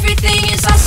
Everything is awesome.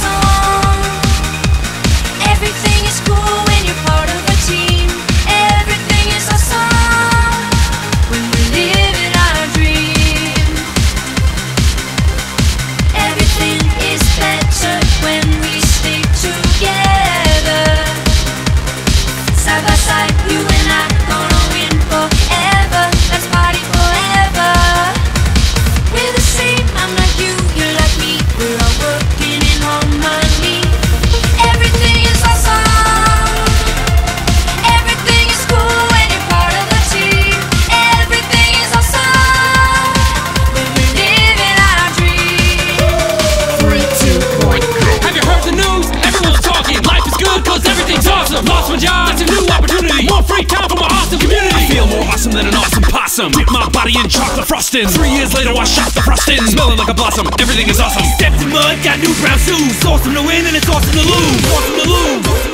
Awesome. Dip my body in chocolate frosting. Three years later, I shot the frosting. Smelling like a blossom. Everything is awesome. Stepped in mud, got new brown shoes. Awesome to win and it's awesome to lose. Awesome to lose. Awesome to lose.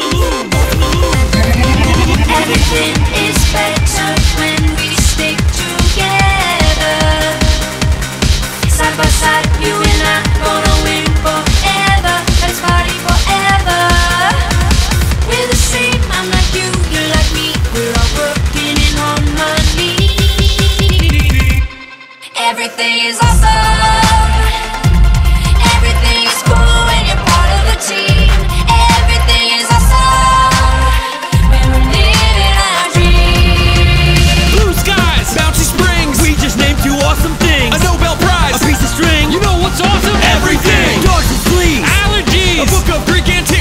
Everything is awesome. Everything is cool when you're part of a team. Everything is awesome when we're living our dream. Blue skies, bouncy springs. We just named two awesome things. A Nobel Prize. A piece of string. You know what's awesome? Everything. Dogs and fleas. Allergies. A book of Greek antiquities.